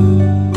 you.